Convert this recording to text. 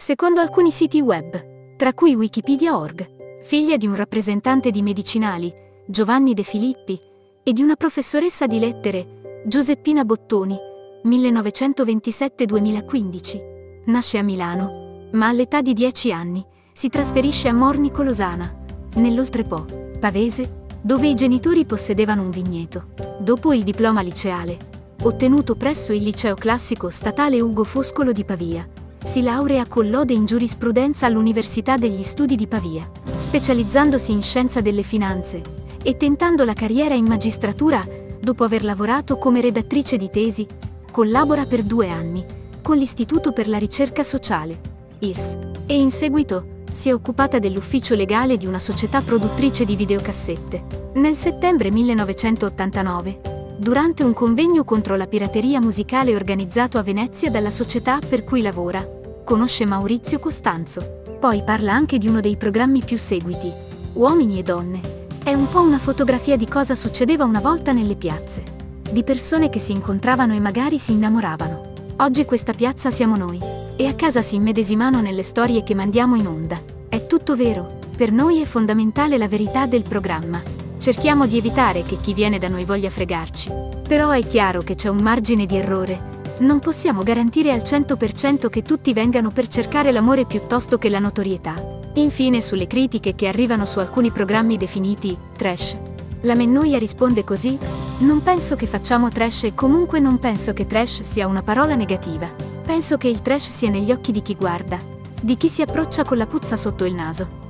Secondo alcuni siti web, tra cui Wikipedia.org, figlia di un rappresentante di medicinali, Giovanni De Filippi, e di una professoressa di lettere, Giuseppina Bottoni, 1927-2015, nasce a Milano, ma all'età di 10 anni si trasferisce a Mornico Losana, nell'Oltrepo, Pavese, dove i genitori possedevano un vigneto. Dopo il diploma liceale, ottenuto presso il liceo classico statale Ugo Foscolo di Pavia, si laurea con lode in giurisprudenza all'Università degli Studi di Pavia, specializzandosi in scienza delle finanze e tentando la carriera in magistratura dopo aver lavorato come redattrice di tesi, collabora per due anni con l'Istituto per la ricerca sociale, IRS, e in seguito si è occupata dell'ufficio legale di una società produttrice di videocassette. Nel settembre 1989, durante un convegno contro la pirateria musicale organizzato a Venezia dalla società per cui lavora, conosce Maurizio Costanzo. Poi parla anche di uno dei programmi più seguiti, Uomini e donne. È un po' una fotografia di cosa succedeva una volta nelle piazze. Di persone che si incontravano e magari si innamoravano. Oggi questa piazza siamo noi. E a casa si immedesimano nelle storie che mandiamo in onda. È tutto vero. Per noi è fondamentale la verità del programma. Cerchiamo di evitare che chi viene da noi voglia fregarci. Però è chiaro che c'è un margine di errore. Non possiamo garantire al 100% che tutti vengano per cercare l'amore piuttosto che la notorietà. Infine sulle critiche che arrivano su alcuni programmi definiti trash. La Mennoia risponde così: Non penso che facciamo trash e comunque non penso che trash sia una parola negativa. Penso che il trash sia negli occhi di chi guarda, di chi si approccia con la puzza sotto il naso.